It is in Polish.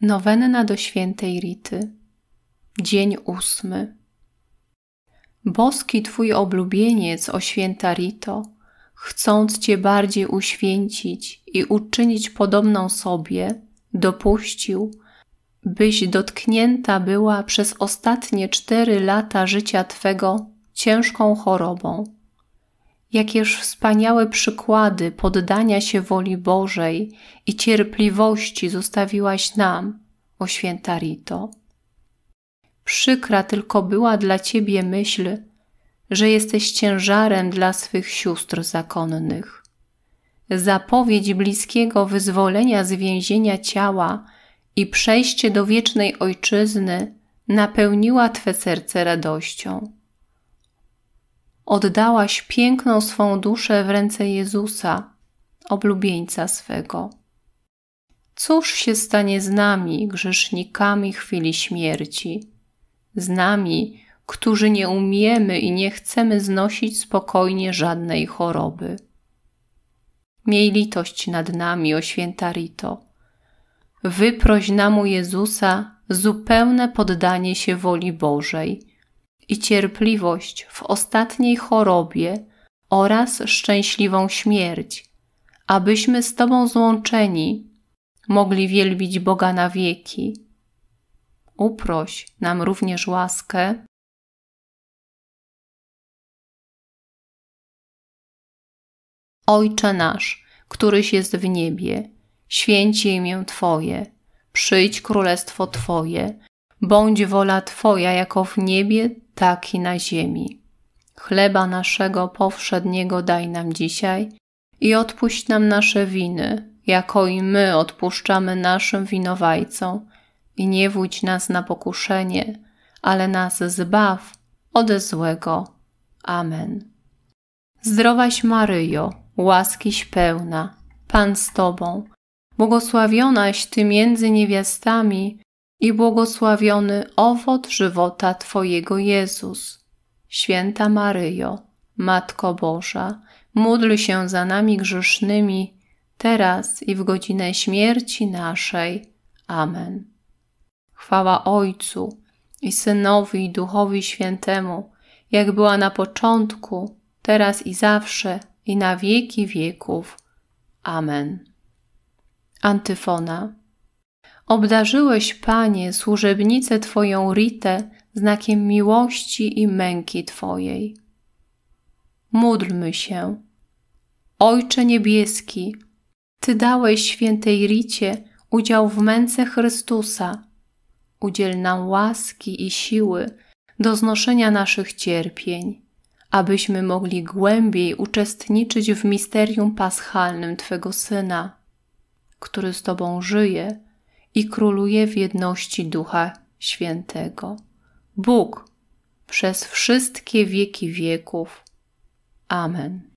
Nowenna do świętej Rity. Dzień ósmy. Boski Twój oblubieniec, o święta Rito, chcąc Cię bardziej uświęcić i uczynić podobną sobie, dopuścił, byś dotknięta była przez ostatnie cztery lata życia Twego ciężką chorobą. Jakież wspaniałe przykłady poddania się woli Bożej i cierpliwości zostawiłaś nam, o święta Rito. Przykra tylko była dla Ciebie myśl, że jesteś ciężarem dla swych sióstr zakonnych. Zapowiedź bliskiego wyzwolenia z więzienia ciała i przejście do wiecznej ojczyzny napełniła Twe serce radością. Oddałaś piękną swą duszę w ręce Jezusa, oblubieńca swego. Cóż się stanie z nami, grzesznikami chwili śmierci? Z nami, którzy nie umiemy i nie chcemy znosić spokojnie żadnej choroby. Miej litość nad nami, o święta Rito. Wyproś nam u Jezusa zupełne poddanie się woli Bożej i cierpliwość w ostatniej chorobie oraz szczęśliwą śmierć, abyśmy z Tobą złączeni mogli wielbić Boga na wieki. Uproś nam również łaskę, Ojcze nasz, któryś jest w niebie, święci imię Twoje, przyjdź królestwo Twoje, bądź wola Twoja jako w niebie, tak i na ziemi. Chleba naszego powszedniego daj nam dzisiaj i odpuść nam nasze winy, jako i my odpuszczamy naszym winowajcom. I nie wódź nas na pokuszenie, ale nas zbaw ode złego. Amen. Zdrowaś Maryjo, łaskiś pełna, Pan z Tobą, błogosławionaś Ty między niewiastami i błogosławiony owoc żywota Twojego Jezus. Święta Maryjo, Matko Boża, módl się za nami grzesznymi, teraz i w godzinę śmierci naszej. Amen. Chwała Ojcu i Synowi i Duchowi Świętemu, jak była na początku, teraz i zawsze, i na wieki wieków. Amen. Antyfona. Obdarzyłeś, Panie, służebnicę Twoją Ritę znakiem miłości i męki Twojej. Módlmy się. Ojcze Niebieski, Ty dałeś świętej Ricie udział w męce Chrystusa. Udziel nam łaski i siły do znoszenia naszych cierpień, abyśmy mogli głębiej uczestniczyć w misterium paschalnym Twego Syna, który z Tobą żyje i króluje w jedności Ducha Świętego. Bóg przez wszystkie wieki wieków. Amen.